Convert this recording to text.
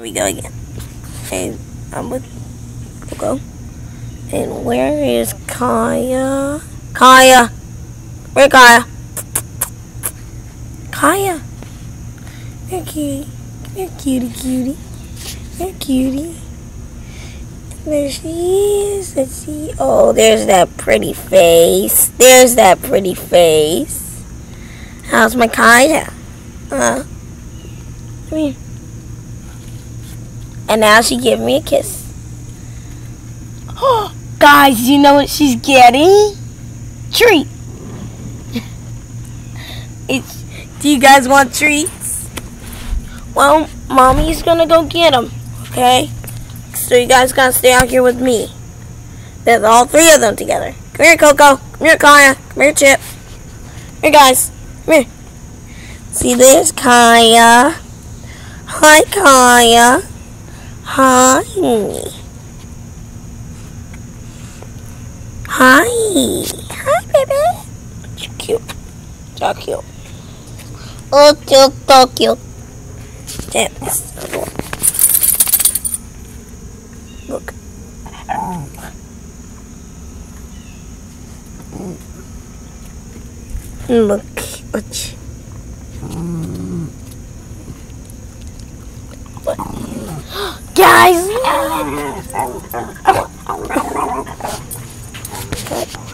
Here we go again. And I'm with Coco. And where is Caia? Caia! Where Caia? Caia! Come here, cutie. Here, cutie, cutie. Here, cutie. There she is. Let's see. Oh, there's that pretty face. There's that pretty face. How's my Caia? Uh, come here. And now she gave me a kiss. Oh, guys, you know what she's getting? Treat. it's, do you guys want treats? Well, mommy's gonna go get them, okay? So you guys gotta stay out here with me. There's all three of them together. Come here, Coco. Come here, Caia. Come here, Chip. Here, guys. Come here. See, there's Caia. Hi, Caia. Hi. Hi. Hi, baby. You're cute. So cute. Oh, cute, so cute. This is adorable. Look. Um. Look. What? Guys!